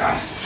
Ah.